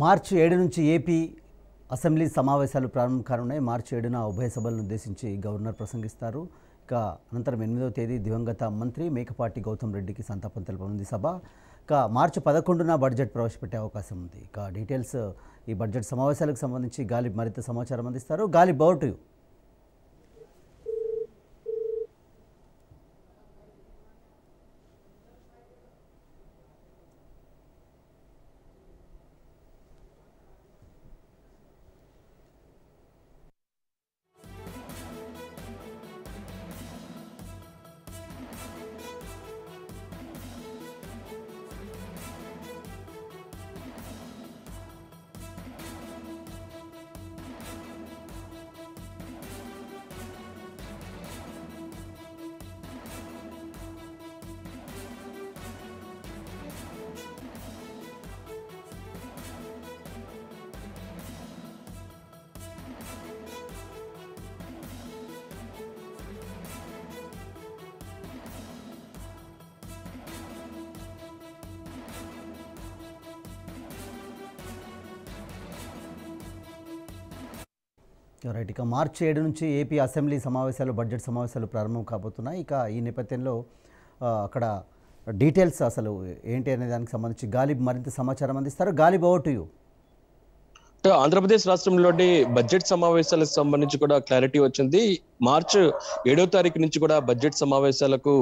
మార్చి ఏడు నుంచి AP assembly సమావేశాలు ప్రారంభం కానున్నాయి. మార్చి ఏడున ఉభయ సభలను ఉద్దేశించి గవర్నర్ ప్రసంగిస్తారు. ఇక అనంతరం ఎనిమిదవ తేదీ దివంగత మంత్రి మేకపాటి గౌతమ్ రెడ్డికి సంతాపం తెలపనుంది సభ. ఇక మార్చి పదకొండున బడ్జెట్ ప్రవేశపెట్టే అవకాశం ఉంది. ఇక డీటెయిల్స్ ఈ బడ్జెట్ సమావేశాలకు సంబంధించి గాలి మరింత సమాచారం అందిస్తారు. గాలిబ్ ఓవర్ రైట్ ఇక మార్చి ఏడు నుంచి ఏపీ అసెంబ్లీ సమావేశాలు బడ్జెట్ సమావేశాలు ప్రారంభం కాబోతున్నాయి. ఇక ఈ నేపథ్యంలో అక్కడ డీటెయిల్స్ అసలు ఏంటి అనే దానికి సంబంధించి గాలిబ్ మరింత సమాచారం అందిస్తారు. Ghalib over to you Andhra Pradesh రాష్ట్రంలోని బడ్జెట్ సమావేశాలకు సంబంధించి కూడా క్లారిటీ వచ్చింది. మార్చ్ ఏడో తారీఖు నుంచి కూడా బడ్జెట్ సమావేశాలకు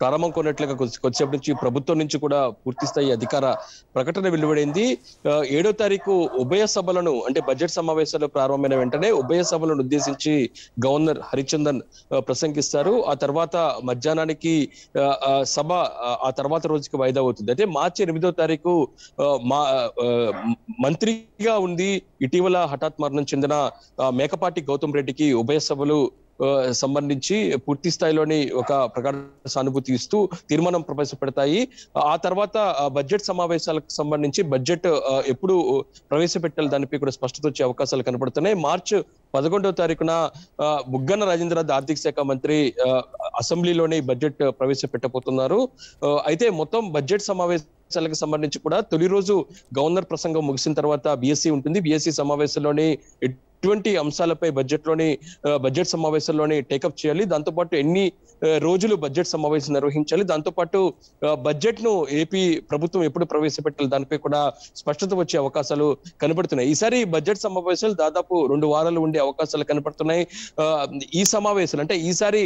ప్రారంభం కొన్నట్లుగా కొద్ది- కొద్దిసేపటి నుంచి ప్రభుత్వం నుంచి కూడా పూర్తి స్థాయి అధికార ప్రకటన వెలువడింది. ఏడో తారీఖు ఉభయ సభలను అంటే బడ్జెట్ సమావేశాలు ప్రారంభమైన వెంటనే ఉభయ సభలను ఉద్దేశించి గవర్నర్ హరిచందన్ ప్రసంగిస్తారు. ఆ తర్వాత మధ్యాహ్నానికి సభ ఆ, తర్వాత రోజుకి వాయిదా అవుతుంది అయితే మార్చి ఎనిమిదో తారీఖు మా మంత్రిగా ఉంది ఇటీవల హఠాత్ మరణం చెందిన మేకపాటి గౌతమ్ రెడ్డికి ఉభయ సభలు సంబంధించి పూర్తి స్థాయిలోని ఒక ప్రగాఢ సానుభూతి ఇస్తూ తీర్మానం ప్రవేశపెడతాయి. ఆ తర్వాత బడ్జెట్ సమావేశాలకు సంబంధించి బడ్జెట్ ఎప్పుడు ప్రవేశపెట్టాలి దానిపై కూడా స్పష్టత వచ్చే అవకాశాలు కనపడుతున్నాయి. మార్చ్ పదకొండవ తారీఖున ఆ, బుగ్గన రాజేంద్రనాథ్ ఆర్థిక శాఖ మంత్రి ఆ, బడ్జెట్ ప్రవేశపెట్టబోతున్నారు. అయితే మొత్తం బడ్జెట్ సమావేశాలకు సంబంధించి కూడా తొలి రోజు గవర్నర్ ప్రసంగం ముగిసిన తర్వాత బిఎస్సి ఉంటుంది. బిఎస్సి సమావేశంలోని ఎటువంటి అంశాలపై బడ్జెట్లోని బడ్జెట్ సమావేశంలోని టేకప్ చేయాలి. దాంతోపాటు ఎన్ని రోజులు బడ్జెట్ సమావేశం నిర్వహించాలి. దాంతోపాటు బడ్జెట్ను ఏపీ ప్రభుత్వం ఎప్పుడు ప్రవేశపెట్టాలి దానిపై కూడా స్పష్టత వచ్చే అవకాశాలు కనబడుతున్నాయి. ఈసారి బడ్జెట్ సమావేశాలు దాదాపు రెండు వారాలు ఉండే అవకాశాలు కనపడుతున్నాయి ఈ సమావేశాలు అంటే ఈసారి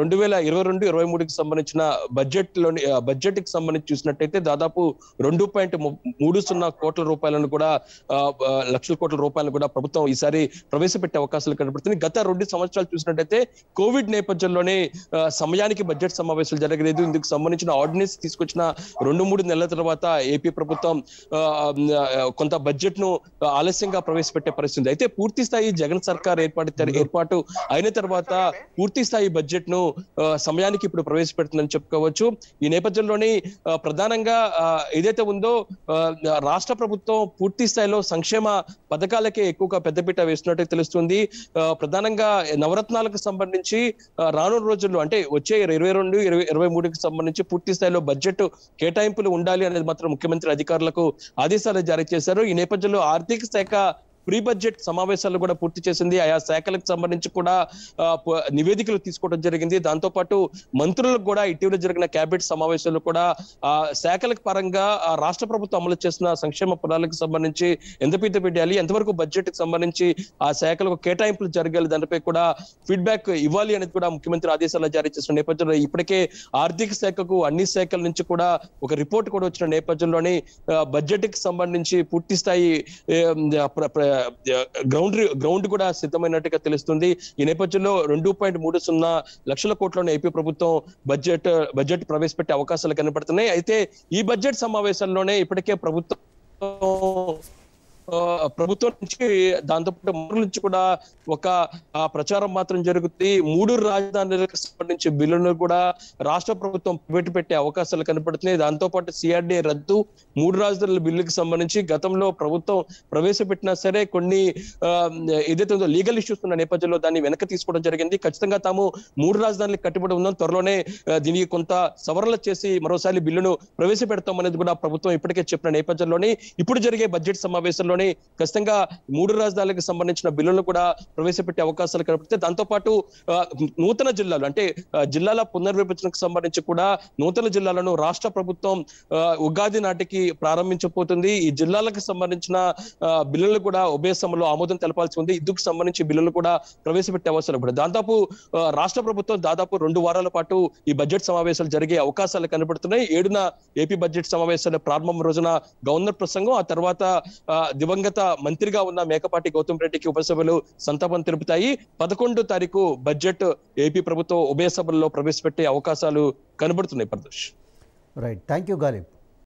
రెండు వేల ఇరవై రెండు ఇరవై మూడుకి సంబంధించిన బడ్జెట్లోని బడ్జెట్కి సంబంధించి చూసినట్టయితే దాదాపు రెండు పాయింట్ మూడు సున్నా కోట్ల రూపాయలను కూడా లక్షల కోట్ల రూపాయలను కూడా ప్రభుత్వం ఈసారి ప్రవేశపెట్టే అవకాశాలు కనబడుతుంది గత రెండు సంవత్సరాలు చూసినట్టయితే కోవిడ్ నేపథ్యంలోనే సమయానికి బడ్జెట్ సమావేశాలు జరగలేదు. ఇందుకు సంబంధించిన ఆర్డినెన్స్ తీసుకొచ్చిన రెండు మూడు నెలల తర్వాత ఏపీ ప్రభుత్వం కొంత బడ్జెట్ను ఆలస్యంగా ప్రవేశపెట్టే పరిస్థితి. అయితే పూర్తి స్థాయి జగన్ సర్కార్ ఏర్పాటు ఏర్పాటు అయిన తర్వాత పూర్తి స్థాయి బడ్జెట్ను సమయానికి ఇప్పుడు ప్రవేశపెడుతుందని చెప్పుకోవచ్చు. ఈ నేపథ్యంలోని ప్రధానంగా ఏదైతే ఉందో రాష్ట్ర ప్రభుత్వం పూర్తి స్థాయిలో సంక్షేమ పథకాలకే ఎక్కువగా పెద్దపీట వేస్తున్నట్టు తెలుస్తుంది. ప్రధానంగా నవరత్నాలకు సంబంధించి రానున్న రోజుల్లో అంటే వచ్చే ఇరవై రెండు ఇరవై ఇరవై మూడుకి సంబంధించి పూర్తి స్థాయిలో బడ్జెట్ కేటాయింపులు ఉండాలి అనేది మాత్రం ముఖ్యమంత్రి అధికారులకు ఆదేశాలు జారీ చేశారు. ఈ నేపథ్యంలో ఆర్థిక శాఖ ప్రీ బడ్జెట్ సమావేశాలు కూడా పూర్తి చేసింది. ఆయా శాఖలకు సంబంధించి కూడా నివేదికలు తీసుకోవడం జరిగింది. దాంతో పాటు మంత్రులకు కూడా ఇటీవల జరిగిన కేబినెట్ సమావేశాలు కూడా ఆ శాఖలకు పరంగా ఆ రాష్ట్ర ప్రభుత్వం అమలు చేసిన సంక్షేమ పథకాలకు సంబంధించి ఎంత పీత పెట్టాలి ఎంతవరకు బడ్జెట్కి సంబంధించి ఆ శాఖలకు కేటాయింపులు జరగాలి దానిపై కూడా ఫీడ్బ్యాక్ ఇవ్వాలి అనేది కూడా ముఖ్యమంత్రి ఆదేశాలు జారీ చేసిన నేపథ్యంలో ఇప్పటికే ఆర్థిక శాఖకు అన్ని శాఖల నుంచి కూడా ఒక రిపోర్ట్ కూడా వచ్చిన నేపథ్యంలోని బడ్జెట్కి సంబంధించి పూర్తి స్థాయి గ్రౌండ్ గ్రౌండ్ కూడా సిద్ధమైనట్టుగా తెలుస్తుంది. ఈ నేపథ్యంలో రెండు పాయింట్ మూడు సున్నా లక్షల కోట్లను ఏపీ ప్రభుత్వం బడ్జెట్ బడ్జెట్ ప్రవేశపెట్టే అవకాశాలు కనపడుతున్నాయి. అయితే ఈ బడ్జెట్ సమావేశాల్లోనే ఇప్పటికే ప్రభుత్వం ప్రభుత్వం నుంచి దాంతోపాటు మూడు నుంచి కూడా ఒక ప్రచారం మాత్రం జరుగుతుంది మూడు రాజధానులకు సంబంధించి బిల్లును కూడా రాష్ట్ర ప్రభుత్వం పెట్టే అవకాశాలు కనపడుతున్నాయి. దాంతో పాటు సిఆర్డీ రద్దు మూడు రాజధానుల బిల్లుకి సంబంధించి గతంలో ప్రభుత్వం ప్రవేశపెట్టినా సరే కొన్ని ఏదైతే ఉందో లీగల్ ఇష్యూస్ ఉన్న నేపథ్యంలో దాన్ని వెనక తీసుకోవడం జరిగింది. ఖచ్చితంగా తాము మూడు రాజధానులకు కట్టుబడి ఉందాం త్వరలోనే దీనికి కొంత సవరణలు చేసి మరోసారి బిల్లును ప్రవేశపెడతాం అనేది కూడా ప్రభుత్వం ఇప్పటికే చెప్పిన నేపథ్యంలోనే ఇప్పుడు జరిగే బడ్జెట్ సమావేశంలోనే ఖచ్చితంగా మూడు రాజధానులకు సంబంధించిన బిల్లులను కూడా ప్రవేశపెట్టే అవకాశాలు కనపడితే దాంతోపాటు నూతన జిల్లాలు అంటే జిల్లాల పునర్విభజనకు సంబంధించి కూడా నూతన జిల్లాలను రాష్ట్ర ప్రభుత్వం ఉగాది నాటికి ప్రారంభించబోతుంది. ఈ జిల్లాలకు సంబంధించిన బిల్లులు కూడా ఉభయ సభలో ఆమోదం తెలపాల్సి ఉంది. ఇందుకు సంబంధించి బిల్లులు కూడా ప్రవేశపెట్టే అవసరం కూడా. దాదాపు రాష్ట్ర ప్రభుత్వం దాదాపు రెండు వారాల పాటు ఈ బడ్జెట్ సమావేశాలు జరిగే అవకాశాలు కనబడుతున్నాయి. ఏడున ఏపీ బడ్జెట్ సమావేశాల ప్రారంభం రోజున గవర్నర్ ప్రసంగం ఆ తర్వాత దివ దివంగత మంత్రిగా ఉన్న మేకపాటి గౌతమ్ రెడ్డికి ఉపసభలు సంతాపం తెలుపుతాయి. పదకొండు తారీఖు బడ్జెట్ ఏపీ ప్రభుత్వం ఉభయ సభల్లో ప్రవేశపెట్టే అవకాశాలు కనబడుతున్నాయి Pradosh. Right thank you Ghalib